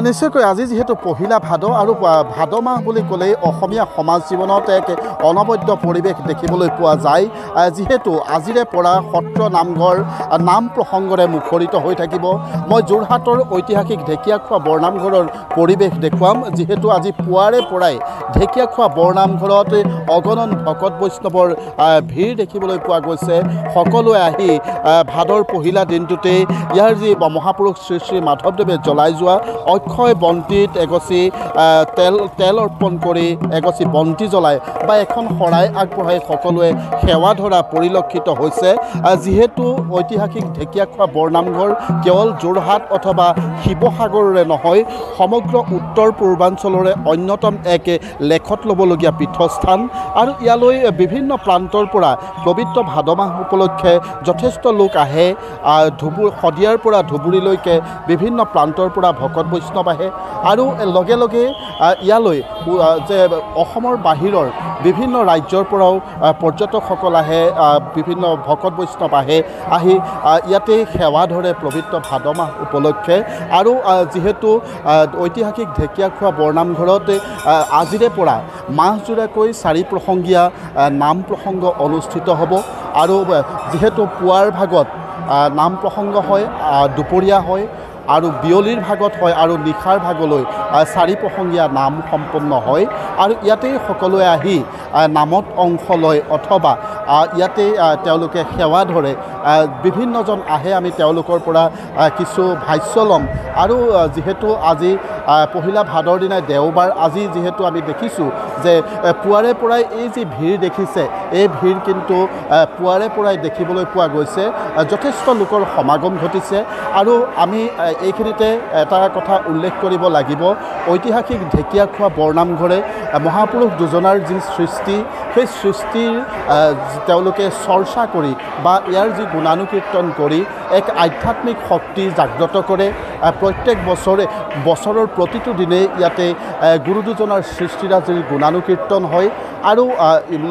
নিশ্চয়কৈ আজি যিহেতু পহিলা ভাদ আৰু ভাদ মাহ বুলি ক'লেই অসমীয়া সমাজ জীৱনত এক অনবদ্য পৰিৱেশ দেখিবলৈ পোৱা যায়। যিহেতু আজিৰে পৰা সত্ৰ নামঘৰ নাম প্ৰসংগৰে মুখৰিত হৈ থাকিব। মই যোৰহাটৰ ঐতিহাসিক ঢেকীয়াখোৱা বৰনামঘৰৰ পৰিৱেশ দেখুৱাম। যিহেতু আজি পুৱাৰে পৰাই ঢেকীয়াখোৱা বৰনামঘৰত অগণন ভকত বৈষ্ণৱৰ ভিৰ দেখিবলৈ পোৱা গৈছে। সকলোৱে আহি ভাদৰ পহিলা দিনটোতেই ইয়াৰ যি মহাপুৰুষ শ্ৰী শ্ৰী মাধৱদেৱে জ্বলাই যোৱা অক্ষয় বন্তিত এগছি তেল তেল অৰ্পণ কৰি এগছি বন্তি জ্বলাই বা এখন শৰাই আগবঢ়াই সকলোৱে সেৱা ধৰা পৰিলক্ষিত হৈছে। যিহেতু ঐতিহাসিক ঢেকীয়াখোৱা বৰনামঘৰ কেৱল যোৰহাট অথবা শিৱসাগৰৰে নহয় সমগ্ৰ উত্তৰ পূৰ্বাঞ্চলৰে অন্যতম এক লেখত ল'বলগীয়া পীঠস্থান আৰু ইয়ালৈ বিভিন্ন প্ৰান্তৰ পৰা পবিত্ৰ ভাদ মাহ উপলক্ষে যথেষ্ট লোক আহে। আ, ধুবুৰ শদিয়াৰ পৰা ধুবুৰীলৈকে বিভিন্ন প্ৰান্তৰ পৰা ভকত বৈষ্ণৱ আহে আৰু লগে লগে ইয়ালৈ যে অসমৰ বাহিৰৰ বিভিন্ন ৰাজ্যৰ পৰাও পৰ্যটকসকল আহে বিভিন্ন ভকত বৈষ্ণৱ আহে আহি ইয়াতে সেৱা ধৰে পবিত্ৰ ভাদ মাহ উপলক্ষে। আৰু যিহেতু ঐতিহাসিক ঢেকীয়াখোৱা বৰনামঘৰত আজিৰে পৰা মাহজোৰাকৈ চাৰি প্ৰসংগীয়া নাম প্ৰসংগ অনুষ্ঠিত হ'ব। আৰু যিহেতু পুৱাৰ ভাগত নাম প্ৰসংগ হয় দুপৰীয়া হয় আৰু বিয়লিৰ ভাগত হয় আৰু নিশাৰ ভাগলৈ চাৰি প্ৰসংগীয়া নাম সম্পন্ন হয় আৰু ইয়াতেই সকলোৱে আহি নামত অংশ লয় অথবা ইয়াতে তেওঁলোকে সেৱা ধৰে বিভিন্নজন আহে আমি তেওঁলোকৰ পৰা কিছু ভাষ্য ল'ম। আৰু যিহেতু আজি পহিলা ভাদৰ দিনাই দেওবাৰ আজি যিহেতু আমি দেখিছোঁ যে পুৱাৰে পৰাই এই যি ভিৰ দেখিছে এই ভিৰ কিন্তু পুৱাৰে পৰাই দেখিবলৈ পোৱা গৈছে যথেষ্ট লোকৰ সমাগম ঘটিছে। আৰু আমি এইখিনিতে এটা কথা উল্লেখ কৰিব লাগিব ঐতিহাসিক ঢেকীয়াখোৱা বৰনামঘৰে মহাপুৰুষ দুজনাৰ যি সৃষ্টি সেই সৃষ্টিৰ তেওঁলোকে চৰ্চা কৰি বা ইয়াৰ যি গুণানুকীৰ্তন কৰি এক আধ্যাত্মিক শক্তি জাগ্ৰত কৰে প্ৰত্যেক বছৰে বছৰৰ প্ৰতিটো দিনেই ইয়াতে গুৰু দুজনাৰ সৃষ্টিৰাজিৰ গুণানুকীৰ্তন হয় আৰু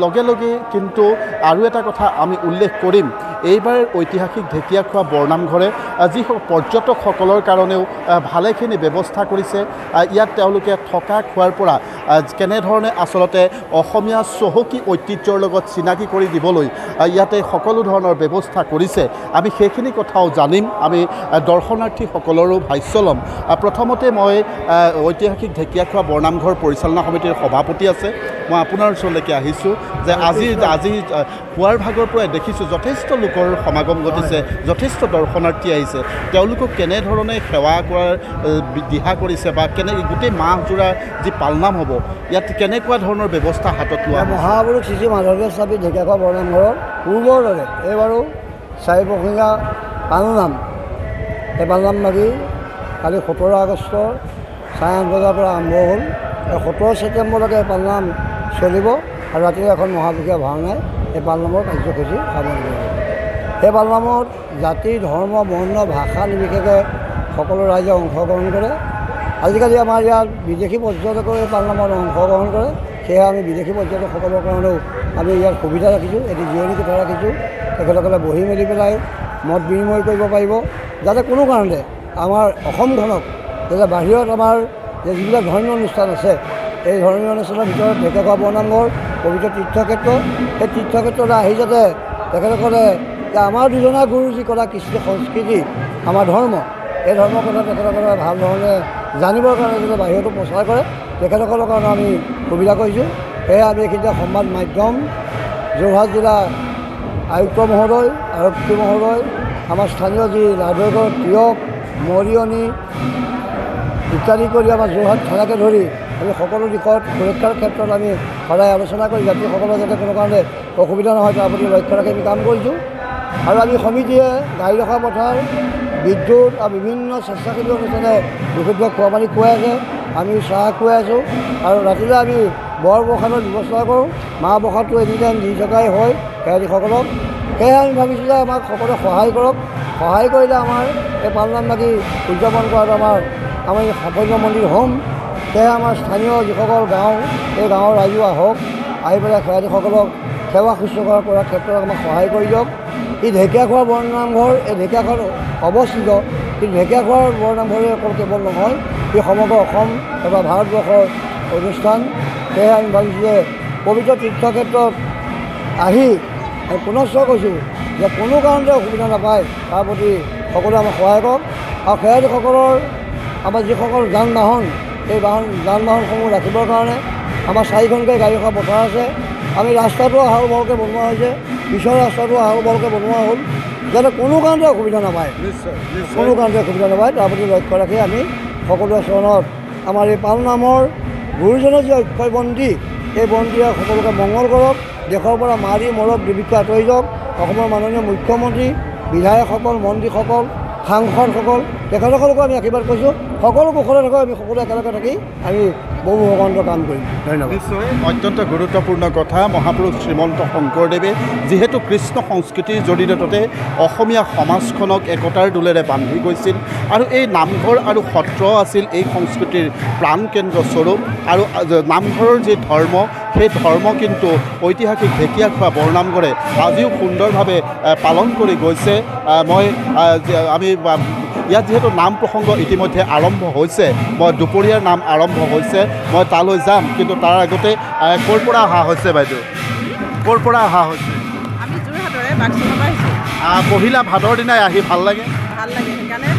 লগে লগে কিন্তু আৰু এটা কথা আমি উল্লেখ কৰিম এইবাৰ ঐতিহাসিক ঢেকীয়াখোৱা বৰনামঘৰে যি পৰ্যটকসকলৰ কাৰণেও ভালেখিনি ব্যৱস্থা কৰিছে ইয়াত তেওঁলোকে থকা খোৱাৰ পৰা কেনেধৰণে আচলতে অসমীয়া চহকী ঐতিহ্যৰ লগত চিনাকি কৰি দিবলৈ ইয়াতে সকলো ধৰণৰ ব্যৱস্থা কৰিছে আমি সেইখিনি কথাও জানিম। আমি দৰ্শনাৰ্থীসকলৰো ভাষ্য ল'ম। প্ৰথমতে মই ঐতিহাসিক ঢেকীয়াখোৱা বৰনামঘৰ পৰিচালনা সমিতিৰ সভাপতি আছে। মই আপোনাৰ ওচৰলৈকে আহিছোঁ যে আজি আজি পুৱাৰ ভাগৰ পৰাই দেখিছোঁ যথেষ্ট লোকৰ সমাগম ঘটিছে যথেষ্ট দৰ্শনাৰ্থী আহিছে। তেওঁলোকক কেনেধৰণে সেৱা কৰাৰ দিহা কৰিছে বা কেনে গোটেই মাহজোৰা যি পালনাম হ'ব ইয়াত কেনেকুৱা ধৰণৰ ব্যৱস্থা হাতত লোৱা? মহাপুৰুষ শ্ৰী মাধৱদেৱ স্বামী ঢেকীয়াখোৱা বৰনামঘৰৰ পূৰ্বৰ দৰে এইবাৰো চাৰি প্ৰসংগা পালনাম। এই পালনাম লাগি কালি সোতৰ আগষ্টৰ চাৰে আঠ বজাৰ পৰা আৰম্ভ হ'ল। আৰু সোতৰ ছেপ্টেম্বৰলৈকে এই পালনাম চলিব আৰু ৰাতিৰে এখন মহাপুৰুষীয়া ভাওনাই এই পালনামৰ কাৰ্যসূচী সামৰণি এই পালনামত জাতি ধৰ্ম বৰ্ণ ভাষা নিৰ্বিশেষে সকলো ৰাইজে অংশগ্ৰহণ কৰে। আজিকালি আমাৰ ইয়াত বিদেশী পৰ্যটকেও এই পালনামত অংশগ্ৰহণ কৰে। সেয়ে আমি বিদেশী পৰ্যটকসকলৰ কাৰণেও আমি ইয়াত সুবিধা ৰাখিছোঁ এটি জিৰণি কোঠা ৰাখিছোঁ। তেখেতসকলে বহি মেলি পেলাই মত বিনিময় কৰিব পাৰিব। যাতে কোনো কাৰণতে আমাৰ অসমখনক যাতে বাহিৰত আমাৰ যিবিলাক ধৰ্মীয় অনুষ্ঠান আছে এই ধৰ্মীয় অনুষ্ঠানৰ ভিতৰত ঢেকীয়াখোৱা বৰনামঘৰ পবিত্ৰ তীৰ্থক্ষেত্ৰ সেই তীৰ্থক্ষেত্ৰলৈ আহি যাতে তেখেতসকলে আমাৰ দুজনা গুৰু যি কৰা কৃষ্টি সংস্কৃতি আমাৰ ধৰ্ম এই ধৰ্মৰ কথা তেখেতসকলে ভাল ধৰণে জানিবৰ কাৰণে যাতে বাহিৰতো প্ৰচাৰ কৰে তেখেতসকলৰ কাৰণে আমি সুবিধা কৰিছোঁ। সেয়ে আমি এইখিনিতে সংবাদ মাধ্যম যোৰহাট জিলা আয়ুক্ত মহোদয় আৰক্ষী মহোদয় আমাৰ স্থানীয় যি লাডুগড় তিয়ক মৰিয়নি ইত্যাদি কৰি আমাৰ যোৰহাট থানাকে ধৰি আমি সকলো দিশত সুৰক্ষাৰ ক্ষেত্ৰত আমি সদায় আলোচনা কৰি যাত্ৰীসকলৰ যাতে কোনো কাৰণে অসুবিধা নহয় তাৰ প্ৰতি লক্ষ্য ৰাখি আমি কাম কৰিছোঁ। আৰু আমি সমিতিয়ে গাড়ী ৰখা পথাৰ বিদ্যুৎ আৰু বিভিন্ন স্বেচ্ছাসেৱী অনুষ্ঠানে বিশুদ্ধ খোৱা পানী খুৱাই আছে আমি চাহ খুৱাই আছোঁ আৰু ৰাতিলৈ আমি বৰ প্ৰসাদৰ ব্যৱস্থা কৰোঁ। মাহ প্ৰসাদটো এনি টাইম দি থকাই হয় খেৰালীসকলক সেয়েহে আমি ভাবিছোঁ যে আমাক সকলোৱে সহায় কৰক। সহায় কৰিলে আমাৰ এই পালনাম লাগি উদযাপন কৰাটো আমাৰ আমি সাফল্য মন্দিৰ হ'ম। সেয়ে আমাৰ স্থানীয় যিসকল গাঁও এই গাঁৱৰ ৰাইজো আহক আহি পেলাই খেৰালীসকলক সেৱা শুশ্ৰূষা কৰাৰ ক্ষেত্ৰত আমাক সহায় কৰি দিয়ক। ই ঢেকীয়াখোৱা বৰনামঘৰ এই ঢেকীয়াখোৱাত অৱস্থিত কিন্তু ঢেকীয়াখোৱাৰ বৰনামঘৰে অকল কেৱল নহয় ই সমগ্ৰ অসম তথা ভাৰতবৰ্ষৰ অনুষ্ঠান সেয়েহে আমি ভাবিছোঁ যে পবিত্ৰ তীৰ্থক্ষেত্ৰত আহি আমি পুনশ্চ কৈছোঁ যে কোনো কাৰণতে অসুবিধা নাপায় তাৰ প্ৰতি সকলোৱে আমাক সহায় কৰক। আৰু খেৰালীসকলৰ আমাৰ যিসকল যান বাহন এই বাহন যান বাহনসমূহ ৰাখিবৰ কাৰণে আমাৰ চাৰিখনকৈ গাড়ী ৰখা পথাৰ আছে। আমি ৰাস্তাটো আহল বহলকৈ বনোৱা হৈছে। পিছৰ ৰাস্তাটো আহল বহলকৈ বনোৱা হ'ল। যাতে কোনো কাৰণতে অসুবিধা নাপায়। কোনো কাৰণতে অসুবিধা নাপায়। তাৰ প্ৰতি লক্ষ্য ৰাখি আমি সকলোৱে চৰণত আমাৰ এই পাল নামৰ গুৰুজনৰ যি অক্ষয় বন্তি এই বন্তিয়ে সকলোকে মংগল কৰক দেশৰ পৰা মাৰি মৰক দুৰ্ভিক্ষ আঁতৰি যাওক। অসমৰ মাননীয় মুখ্যমন্ত্ৰী বিধায়কসকল মন্ত্ৰীসকল সাংসদসকল তেখেতসকলকো আমি আশীৰ্বাদ কৰিছোঁ। সকলো কুশলে থাকক আমি সকলোৱে একেলগে থাকি আমি বহু ভগৱন্তৰ কাম কৰিম। ধন্যবাদ। নিশ্চয় অত্যন্ত গুৰুত্বপূৰ্ণ কথা মহাপুৰুষ শ্ৰীমন্ত শংকৰদেৱে যিহেতু কৃষ্ণ সংস্কৃতিৰ জৰিয়তে অসমীয়া সমাজখনক একতাৰ দোলেৰে বান্ধি গৈছিল আৰু এই নামঘৰ আৰু সত্ৰ আছিল এই সংস্কৃতিৰ প্ৰাণকেন্দ্ৰ স্বৰূপ আৰু নামঘৰৰ যি ধৰ্ম সেই ধৰ্ম কিন্তু ঐতিহাসিক ঢেকীয়াখোৱা বৰনামঘৰে আজিও সুন্দৰভাৱে পালন কৰি গৈছে। মই আমি ইয়াত যিহেতু নাম প্ৰসংগ ইতিমধ্যে আৰম্ভ হৈছে মই দুপৰীয়াৰ নাম আৰম্ভ হৈছে মই তালৈ যাম কিন্তু তাৰ আগতে ক'ৰ পৰা অহা হৈছে বাইদেউ? ক'ৰ পৰা অহা হৈছে? পহিলা ভাদৰ দিনাই আহি ভাল লাগে? ভাল লাগে সেইকাৰণে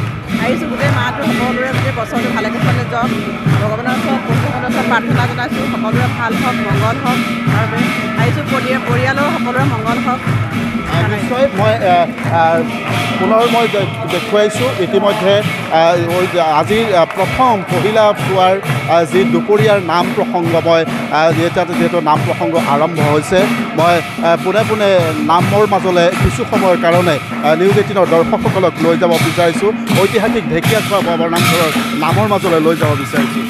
আহিছোঁ গোটেই মাহটো সকলোৰে গোটেই বছৰটো ভালে কুশলে যাওক। ভগৱানৰ ওচৰত ভগৱানৰ ওচৰত প্ৰাৰ্থনা জনাইছোঁ সকলোৰে ভাল হওক মংগল হওক। বাবে আহিছোঁ পৰিয়াল পৰিয়ালৰ সকলোৰে মংগল হওক। মই পুনৰ মই দেখুৱাইছোঁ। ইতিমধ্যে আ, ঐ- আজিৰ আ, প্ৰথম পহিলা পোৱাৰ যি দুপৰীয়াৰ নাম প্ৰসংগ মই যিহেতু নাম প্ৰসংগ আৰম্ভ হৈছে মই পোনে পোনে নামৰ মাজলৈ কিছু সময়ৰ কাৰণে নিউজ এইটিনৰ দৰ্শকসকলক লৈ যাব বিচাৰিছোঁ। ঐতিহাসিক ঢেকীয়াখোৱা বাবৰ নামঘৰৰ নামৰ মাজলৈ লৈ যাব বিচাৰিছোঁ।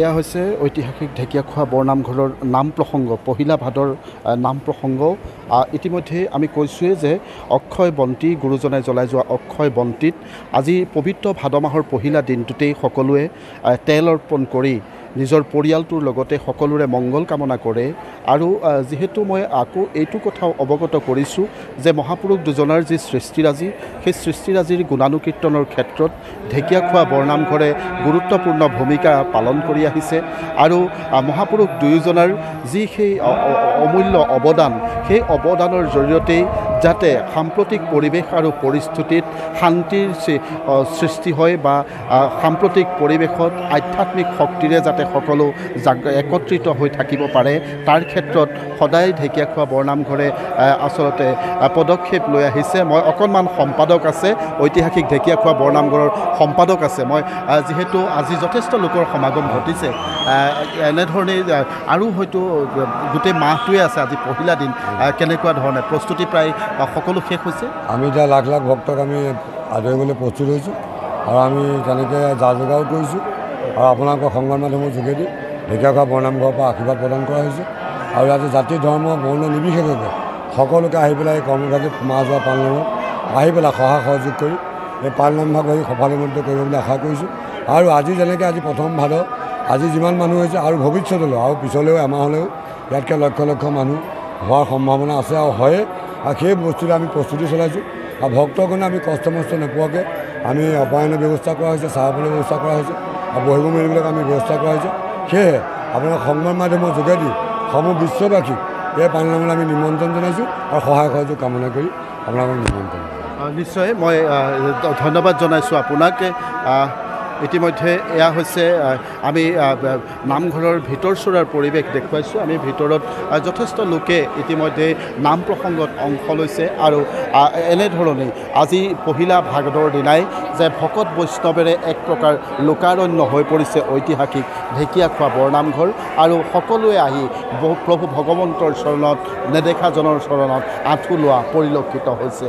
এয়া হৈছে ঐতিহাসিক ঢেকীয়াখোৱা বৰনামঘৰৰ নাম প্ৰসংগ পহিলা ভাদৰ নাম প্ৰসংগ। ইতিমধ্যে আমি কৈছোঁৱেই যে অক্ষয় বন্তি গুৰুজনাই জ্বলাই যোৱা অক্ষয় বন্তিত আজি পবিত্ৰ ভাদ মাহৰ পহিলা দিনটোতেই সকলোৱে তেল অৰ্পণ কৰি নিজৰ পৰিয়ালটোৰ লগতে সকলোৰে মংগল কামনা কৰে। আৰু যিহেতু মই আকৌ এইটো কথাও অৱগত কৰিছোঁ যে মহাপুৰুষ দুজনাৰ যি সৃষ্টিৰাজি সেই সৃষ্টিৰাজিৰ গুণানুকীৰ্তনৰ ক্ষেত্ৰত ঢেকীয়াখোৱা বৰনামঘৰে গুৰুত্বপূৰ্ণ ভূমিকা পালন কৰি আহিছে। আৰু মহাপুৰুষ দুয়োজনাৰ যি সেই অমূল্য অৱদান সেই অৱদানৰ জৰিয়তেই যাতে সাম্প্ৰতিক পৰিৱেশ আৰু পৰিস্থিতিত শান্তিৰ সৃষ্টি হয় বা সাম্প্ৰতিক পৰিৱেশত আধ্যাত্মিক শক্তিৰে যাতে সকলো জাগ একত্ৰিত হৈ থাকিব পাৰে। তাৰ ক্ষেত্ৰত সদায় ঢেকীয়াখোৱা বৰনামঘৰে আচলতে পদক্ষেপ লৈ আহিছে। মই অকণমান সম্পাদক আছে ঐতিহাসিক ঢেকীয়াখোৱা বৰনামঘৰৰ সম্পাদক আছে। মই যিহেতু আজি যথেষ্ট লোকৰ সমাগম ঘটিছে এনেধৰণেই আৰু হয়তো গোটেই মাহটোৱে আছে আজি পহিলা দিন কেনেকুৱা ধৰণে প্ৰস্তুতি প্ৰায় সকলো শেষ হৈছে? আমি এতিয়া লাখ লাখ ভক্তক আমি আদৰিবলৈ প্ৰস্তুত হৈছোঁ। আৰু আমি তেনেকৈ যা যোগাৰো কৰিছোঁ। আৰু আপোনালোকৰ সংবাদ মাধ্যমৰ যোগেদি ঢেকীয়াখোৱা বৰনামঘৰৰ পৰা আশীৰ্বাদ প্ৰদান কৰা হৈছে। আৰু ইয়াতে জাতি ধৰ্ম বৰ্ণ নিৰ্বিশেষে সকলোকে আহি পেলাই এই কৰ্মভাগীত মাহ যোৱা পালনামত আহি পেলাই সহায় সহযোগ কৰি এই পালনাম ভাগ ভাগি সফলমণ্ডিত কৰিব বুলি আশা কৰিছোঁ। আৰু আজি যেনেকৈ আজি প্ৰথম ভাদ আজি যিমান মানুহ হৈছে আৰু ভৱিষ্যতলৈও আৰু পিছলৈও এমাহলৈও ইয়াতকৈ লক্ষ লক্ষ মানুহ হোৱাৰ সম্ভাৱনা আছে আৰু হয়ে। আৰু সেই বস্তুৰে আমি প্ৰস্তুতি চলাইছোঁ। আৰু ভক্তগণে আমি কষ্ট মষ্ট নোপোৱাকৈ আমি অপায়নৰ ব্যৱস্থা কৰা হৈছে চাহ পানীৰ ব্যৱস্থা কৰা হৈছে। বহিব মেলিবিলাক আমি ব্যৱস্থা কৰা হৈছে। সেয়েহে আপোনাৰ সংবাদ মাধ্যমৰ যোগেদি সমূহ বিশ্ববাসীক এই পালনামলৈ আমি নিমন্ত্ৰণ জনাইছোঁ আৰু সহায় সহযোগ কামনা কৰি আপোনালোকক নিমন্ত্ৰণ নিশ্চয় মই ধন্যবাদ জনাইছোঁ আপোনাক। ইতিমধ্যে এয়া হৈছে আমি নামঘৰৰ ভিতৰ চোৰাৰ পৰিৱেশ দেখুৱাইছোঁ। আমি ভিতৰত যথেষ্ট লোকে ইতিমধ্যে নাম প্ৰসংগত অংশ লৈছে আৰু এনেধৰণেই আজি পহিলা ভাগৰ দিনাই যে ভকত বৈষ্ণৱেৰে এক প্ৰকাৰ লোকাৰণ্য হৈ পৰিছে ঐতিহাসিক ঢেকীয়াখোৱা বৰনামঘৰ আৰু সকলোৱে আহি প্ৰভু ভগৱন্তৰ চৰণত নেদেখাজনৰ চৰণত আঁঠু লোৱা পৰিলক্ষিত হৈছে।